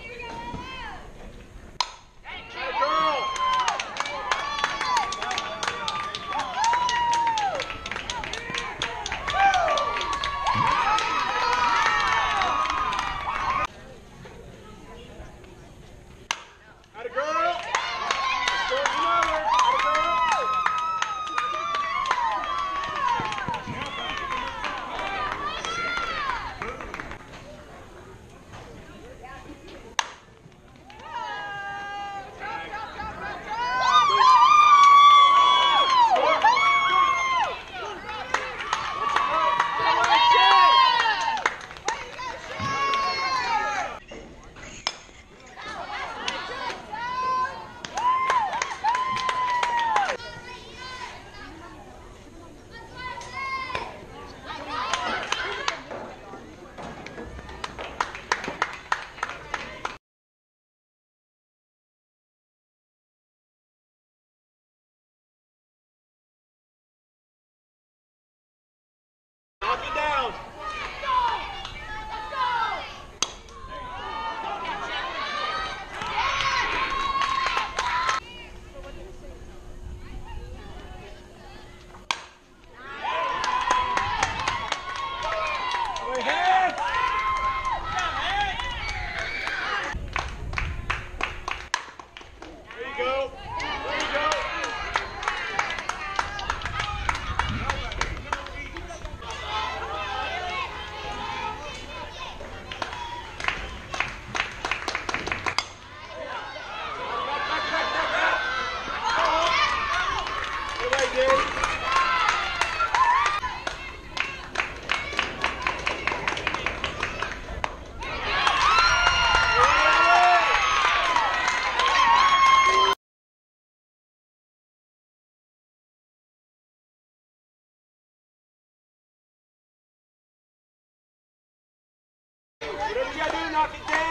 Here we go. Whatever you gotta do, knock it down.